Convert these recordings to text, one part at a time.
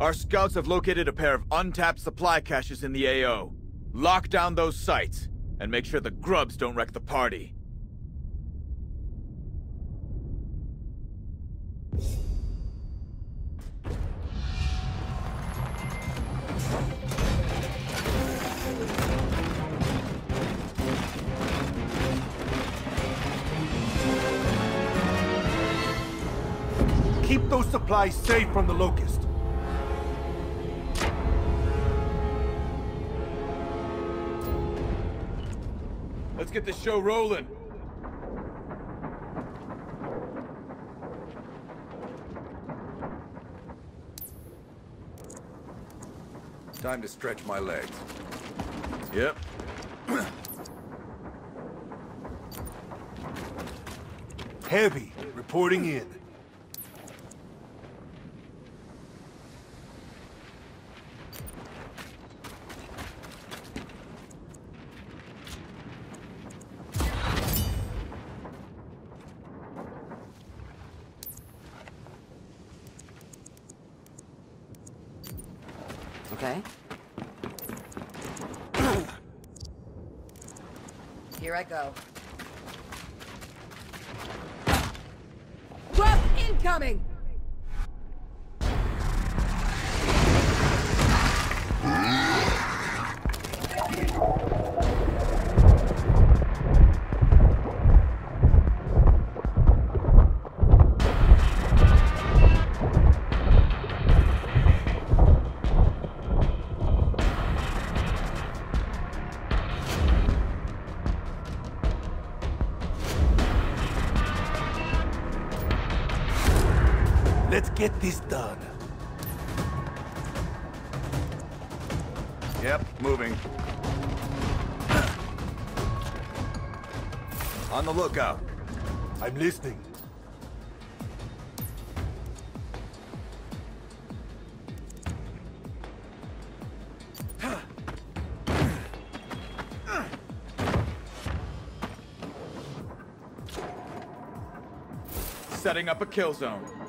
Our scouts have located a pair of untapped supply caches in the AO. Lock down those sites, and make sure the grubs don't wreck the party. Keep those supplies safe from the Locust. Let's get the show rolling. Time to stretch my legs. Yep. Heavy, reporting in. Okay. Here I go. Grub incoming! Let's get this done. Yep, moving. On the lookout. I'm listening. Setting up a kill zone.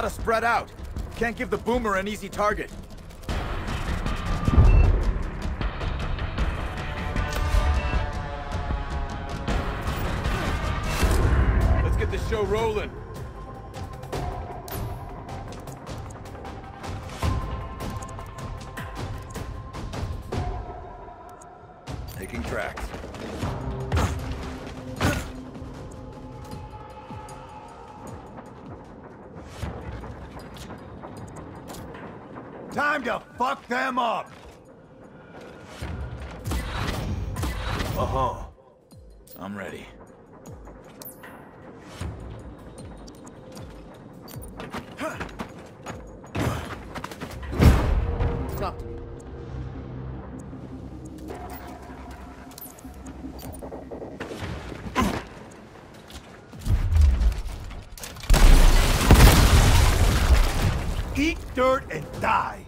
Gotta spread out. Can't give the boomer an easy target. Let's get the show rolling. To fuck them up! Uh-huh. I'm ready. Talk to me. Eat dirt and die!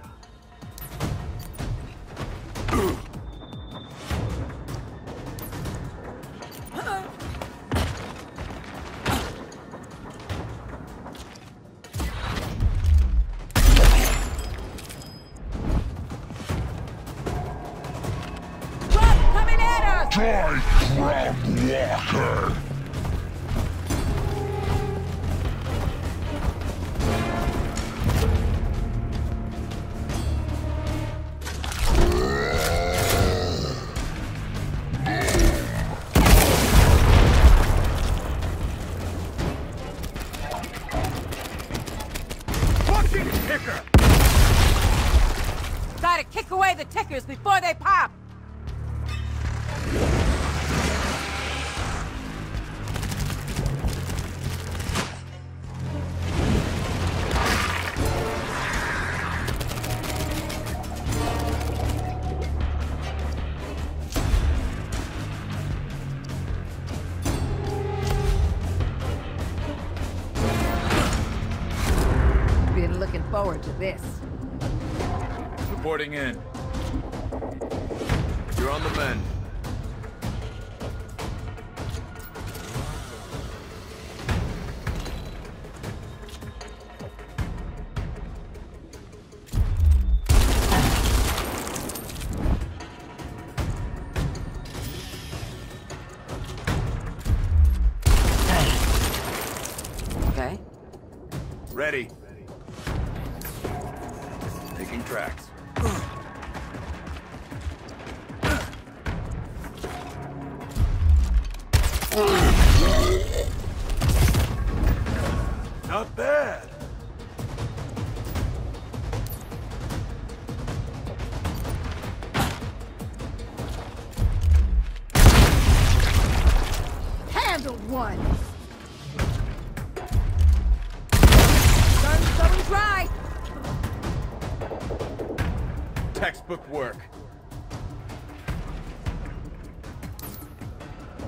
Destroy Groundwalker! Gotta kick away the tickers before they pop! Grub Walker! this. Reporting in. You're on the mend.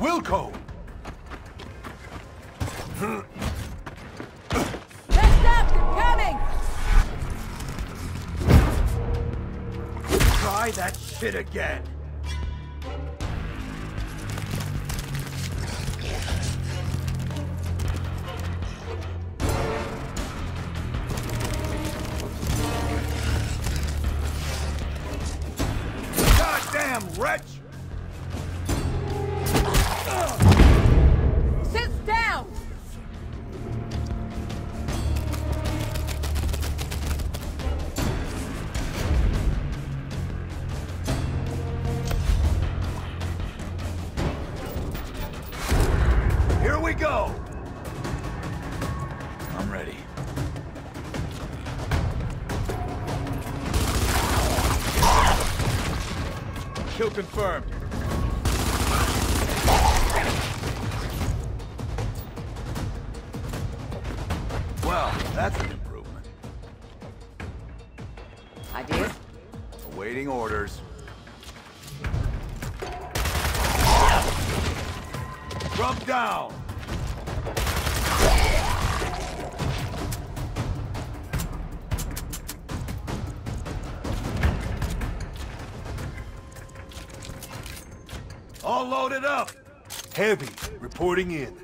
Wilco! Rest up! They're coming! Try that shit again. Goddamn wretch! Go! I'm ready. Kill confirmed. Well, that's an improvement. Ideas? Awaiting orders. Drop down! All loaded up! Heavy, reporting in.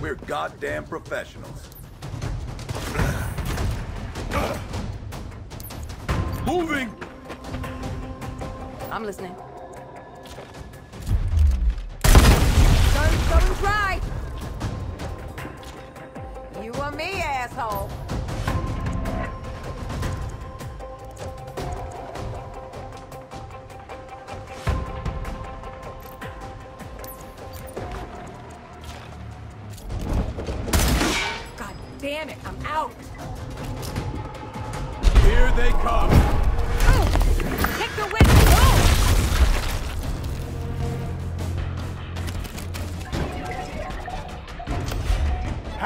We're goddamn professionals. Moving! I'm listening. Sun's going dry! You or me, asshole!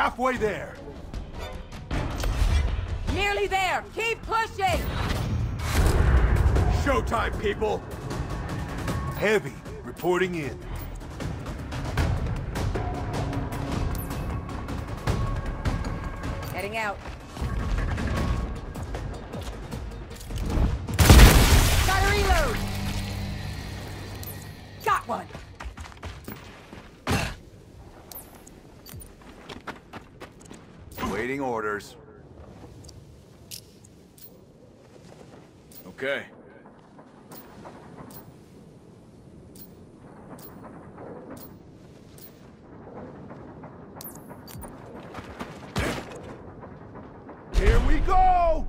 Halfway there. Nearly there! Keep pushing! Showtime, people. Heavy, reporting in. Heading out. Awaiting orders. Okay. Here we go!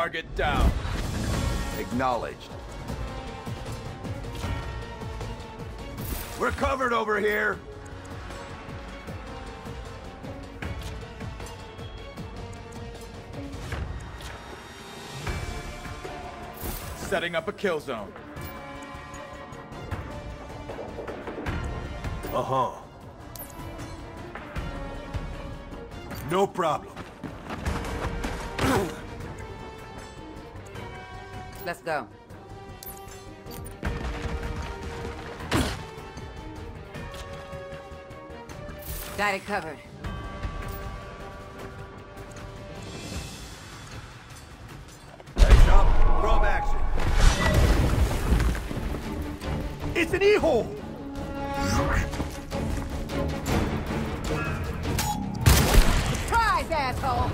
Target down. Acknowledged. We're covered over here. Setting up a kill zone. Uh-huh. No problem. Let's go. Got it covered. Heads up. Grub action. It's an e-hole! Surprise, asshole!